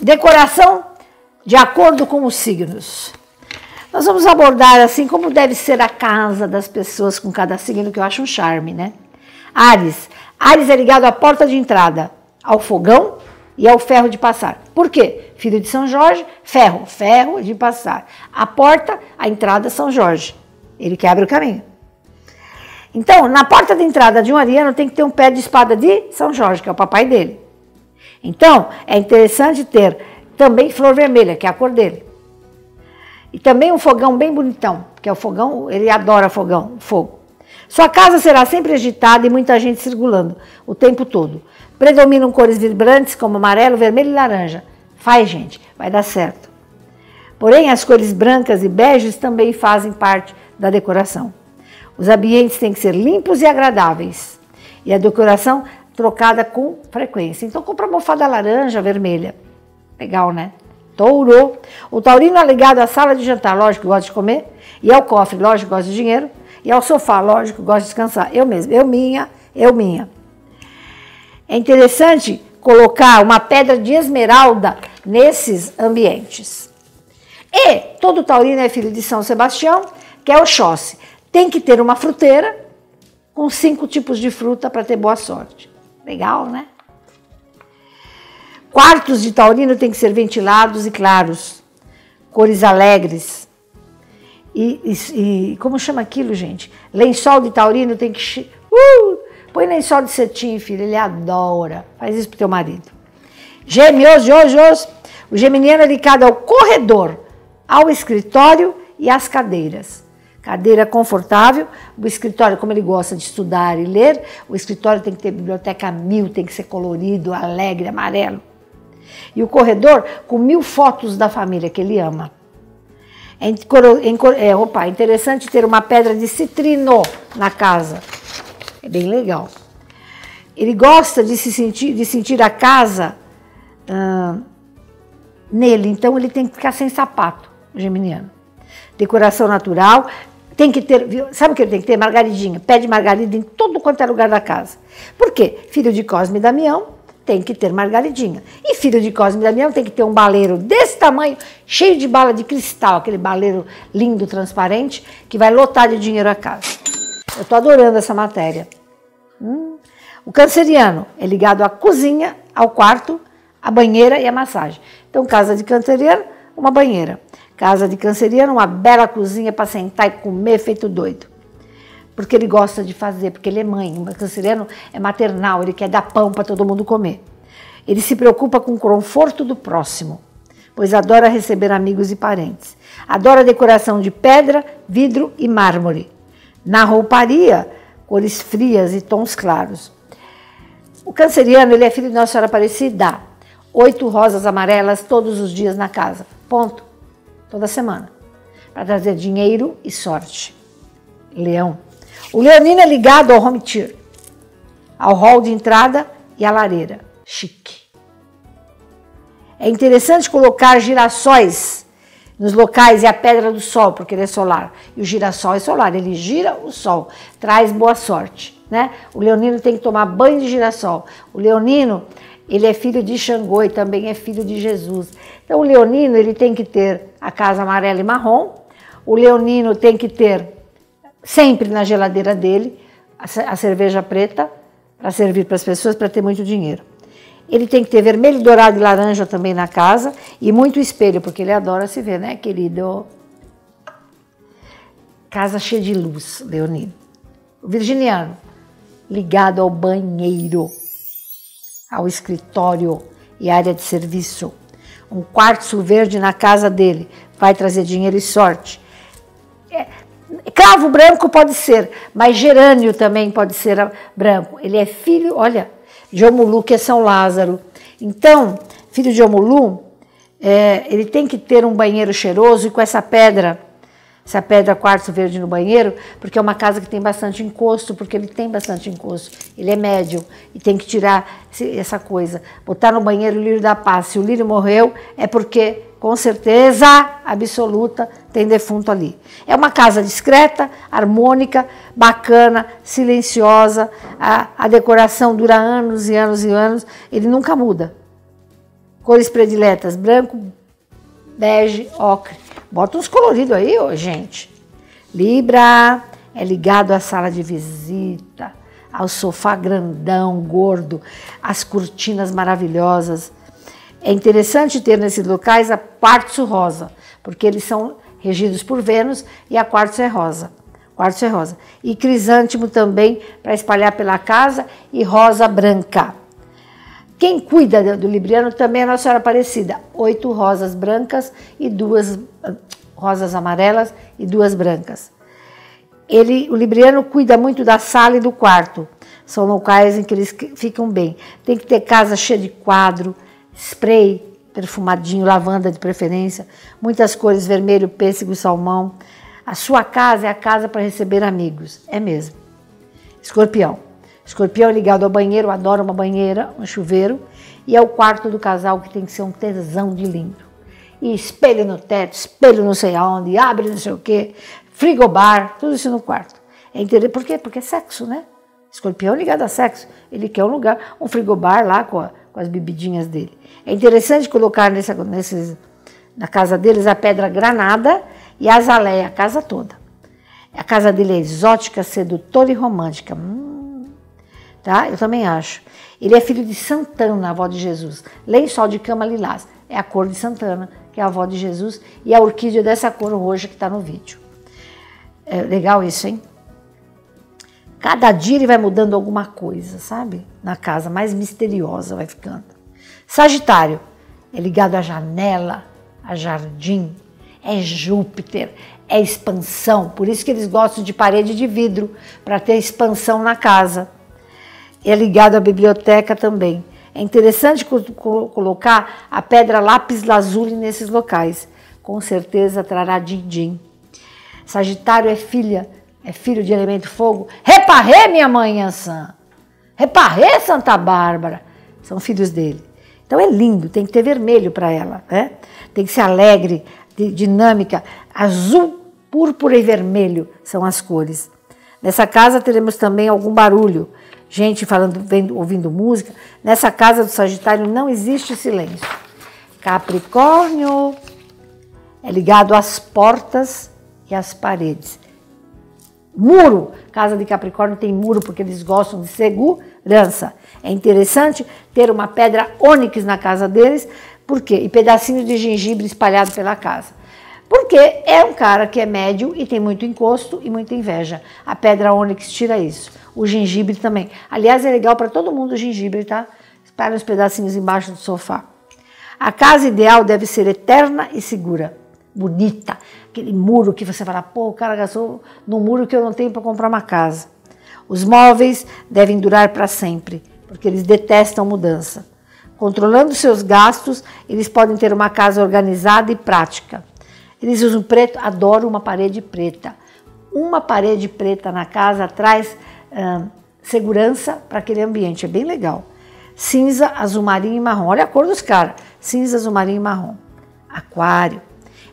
Decoração de acordo com os signos. Nós vamos abordar assim como deve ser a casa das pessoas com cada signo, que eu acho um charme, né? Ares. Ares é ligado à porta de entrada, ao fogão e ao ferro de passar. Por quê? Filho de São Jorge, ferro, ferro de passar. A porta, a entrada, São Jorge. Ele que abre o caminho. Então, na porta de entrada de um ariano tem que ter um pé de espada de São Jorge, que é o papai dele. Então, é interessante ter também flor vermelha, que é a cor dele. E também um fogão bem bonitão, que é o fogão, ele adora fogão, fogo. Sua casa será sempre agitada e muita gente circulando o tempo todo. Predominam cores vibrantes como amarelo, vermelho e laranja. Faz, gente, vai dar certo. Porém, as cores brancas e beges também fazem parte da decoração. Os ambientes têm que ser limpos e agradáveis. E a decoração trocada com frequência. Então, compra mofada laranja, vermelha. Legal, né? Touro. O taurino é ligado à sala de jantar, lógico que gosta de comer, e ao cofre, lógico que gosta de dinheiro, e ao sofá, lógico que gosta de descansar. Eu mesmo, eu minha, eu minha. É interessante colocar uma pedra de esmeralda nesses ambientes. E todo taurino é filho de São Sebastião, que é o Oxóssi. Tem que ter uma fruteira com cinco tipos de fruta para ter boa sorte. Legal, né? Quartos de taurino têm que ser ventilados e claros, cores alegres. E, e, e como chama aquilo, gente? Lençol de taurino tem que. Uh, põe lençol de cetim, filho, ele adora. Faz isso pro teu marido. Gêmeos, Jojos. O geminiano é ligado ao corredor, ao escritório e às cadeiras. Cadeira confortável, o escritório, como ele gosta de estudar e ler, o escritório tem que ter biblioteca mil, tem que ser colorido, alegre, amarelo. E o corredor com mil fotos da família que ele ama. É, é, opa, é interessante ter uma pedra de citrino na casa. É bem legal. Ele gosta de se sentir, de sentir a casa nele, então ele tem que ficar sem sapato, o geminiano. Decoração natural, tem que ter, sabe o que ele tem que ter? Margaridinha, pé de margarida em todo quanto é lugar da casa. Por quê? Filho de Cosme e Damião, tem que ter margaridinha. E filho de Cosme e Damião tem que ter um baleiro desse tamanho, cheio de bala de cristal, aquele baleiro lindo, transparente, que vai lotar de dinheiro a casa. Eu estou adorando essa matéria. Hum. O canceriano é ligado à cozinha, ao quarto, à banheira e à massagem. Então, casa de canceriano, uma banheira. Casa de canceriano, uma bela cozinha para sentar e comer feito doido porque ele gosta de fazer, porque ele é mãe. O canceriano é maternal, ele quer dar pão para todo mundo comer. Ele se preocupa com o conforto do próximo, pois adora receber amigos e parentes. Adora decoração de pedra, vidro e mármore. Na rouparia, cores frias e tons claros. O canceriano ele é filho de Nossa Senhora Aparecida. Oito rosas amarelas todos os dias na casa. Ponto. Toda semana. Para trazer dinheiro e sorte. Leão. O leonino é ligado ao home tier, ao hall de entrada e à lareira. Chique. É interessante colocar girassóis nos locais e a pedra do sol, porque ele é solar. E o girassol é solar, ele gira o sol, traz boa sorte. Né? O leonino tem que tomar banho de girassol. O leonino, ele é filho de Xangô e também é filho de Jesus. Então o leonino, ele tem que ter a casa amarela e marrom. O leonino tem que ter sempre na geladeira dele a cerveja preta para servir para as pessoas para ter muito dinheiro. Ele tem que ter vermelho, dourado e laranja também na casa e muito espelho, porque ele adora se ver, né, querido? Casa cheia de luz, Leonino. O virginiano, ligado ao banheiro, ao escritório e área de serviço. Um quartzo verde na casa dele vai trazer dinheiro e sorte. É, Cravo branco pode ser, mas gerânio também pode ser branco. Ele é filho, olha, de Omulu, que é São Lázaro. Então, filho de Omulu, é, ele tem que ter um banheiro cheiroso e com essa pedra, essa pedra quartzo verde no banheiro, porque é uma casa que tem bastante encosto, porque ele tem bastante encosto. Ele é médio e tem que tirar essa coisa. Botar no banheiro o lírio da paz. Se o lírio morreu, é porque com certeza absoluta tem defunto ali. É uma casa discreta, harmônica, bacana, silenciosa. A, a, decoração dura anos e anos e anos. Ele nunca muda. Cores prediletas: branco, bege, ocre. Bota uns coloridos aí, ô, gente. Libra é ligado à sala de visita, ao sofá grandão, gordo, às cortinas maravilhosas. É interessante ter nesses locais a quartzo rosa, porque eles são regidos por Vênus e a quartzo é rosa. Quartzo é rosa. E crisântimo também para espalhar pela casa e rosa branca. Quem cuida do libriano também é Nossa Senhora Aparecida. Oito rosas brancas e duas rosas amarelas e duas brancas. Ele, o libriano cuida muito da sala e do quarto. São locais em que eles ficam bem. Tem que ter casa cheia de quadro, spray, perfumadinho, lavanda de preferência, muitas cores vermelho, pêssego salmão. A sua casa é a casa para receber amigos. É mesmo. Escorpião. Escorpião ligado ao banheiro, adora uma banheira, um chuveiro, e é o quarto do casal que tem que ser um tesão de lindo. E espelho no teto, espelho não sei aonde, abre não sei o quê, frigobar, tudo isso no quarto. É entender por quê? Porque é sexo, né? Escorpião ligado a sexo. Ele quer um lugar, um frigobar lá com, a, com as bebidinhas dele. É interessante colocar nesses, na casa deles a pedra granada e a azaleia, a casa toda. A casa dele é exótica, sedutora e romântica. Hum, tá? Eu também acho. Ele é filho de Santana, avó de Jesus. Lençol de cama lilás. É a cor de Santana, que é a avó de Jesus, e a orquídea dessa cor roxa que está no vídeo. É legal isso, hein? Cada dia ele vai mudando alguma coisa, sabe? Na casa, mais misteriosa vai ficando. Sagitário é ligado à janela, a jardim, é Júpiter, é expansão. Por isso que eles gostam de parede de vidro, para ter expansão na casa. É ligado à biblioteca também. É interessante colocar a pedra lápis lazuli nesses locais. Com certeza trará din-din. Sagitário é filha, é filho de elemento fogo. Reparrê, minha mãe Ançã. Reparrê, Santa Bárbara. São filhos dele. Então é lindo, tem que ter vermelho para ela, né? Tem que ser alegre, dinâmica. Azul, púrpura e vermelho são as cores. Nessa casa teremos também algum barulho gente falando, vendo, ouvindo música. Nessa casa do Sagitário não existe silêncio. Capricórnio é ligado às portas e às paredes. Muro, casa de Capricórnio tem muro porque eles gostam de segurança. É interessante ter uma pedra ônix na casa deles, por quê? E pedacinhos de gengibre espalhado pela casa. Porque é um cara que é médio e tem muito encosto e muita inveja. A pedra ônix tira isso o gengibre também. Aliás, é legal para todo mundo o gengibre, tá? Espalha uns pedacinhos embaixo do sofá. A casa ideal deve ser eterna e segura, bonita. Aquele muro que você fala, pô, o cara gastou no muro que eu não tenho para comprar uma casa. Os móveis devem durar para sempre, porque eles detestam mudança. Controlando seus gastos, eles podem ter uma casa organizada e prática. Eles usam preto, adoram uma parede preta. Uma parede preta na casa traz segurança para aquele ambiente. É bem legal. Cinza, azul marinho e marrom. Olha a cor dos caras. Cinza, azul marinho e marrom. Aquário.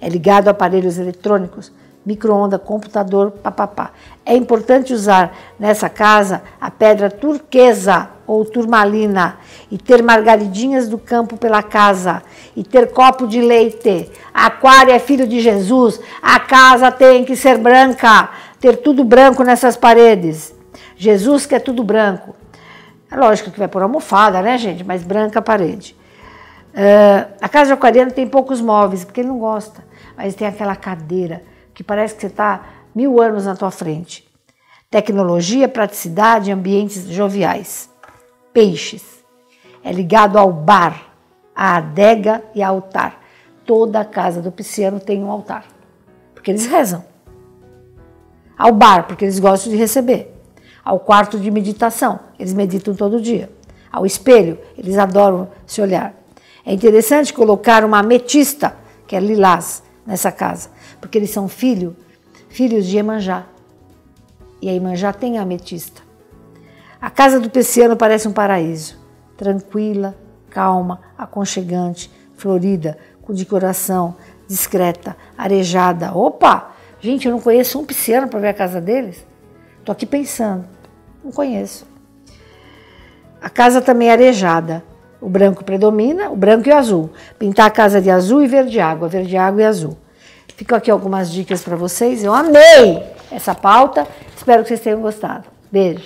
É ligado a aparelhos eletrônicos, micro-ondas, computador, papapá. É importante usar nessa casa a pedra turquesa ou turmalina e ter margaridinhas do campo pela casa e ter copo de leite. Aquário é filho de Jesus. A casa tem que ser branca, ter tudo branco nessas paredes. Jesus que é tudo branco. É lógico que vai por almofada, né, gente? Mas branca a parede. Uh, a casa de aquariano tem poucos móveis, porque ele não gosta. Mas tem aquela cadeira que parece que você está mil anos na tua frente. Tecnologia, praticidade, ambientes joviais. Peixes. É ligado ao bar, à adega e ao altar. Toda a casa do pisciano tem um altar, porque eles rezam. Ao bar, porque eles gostam de receber ao quarto de meditação, eles meditam todo dia. Ao espelho, eles adoram se olhar. É interessante colocar uma ametista, que é lilás, nessa casa, porque eles são filho, filhos de Emanjá. E a Emanjá tem a ametista. A casa do Pessiano parece um paraíso, tranquila, calma, aconchegante, florida, com decoração, discreta, arejada. Opa! Gente, eu não conheço um pisciano para ver a casa deles. Estou aqui pensando. Não conheço. A casa também é arejada. o branco predomina, o branco e o azul. Pintar a casa de azul e verde água, verde água e azul. Ficam aqui algumas dicas para vocês. Eu amei essa pauta. Espero que vocês tenham gostado. Beijo.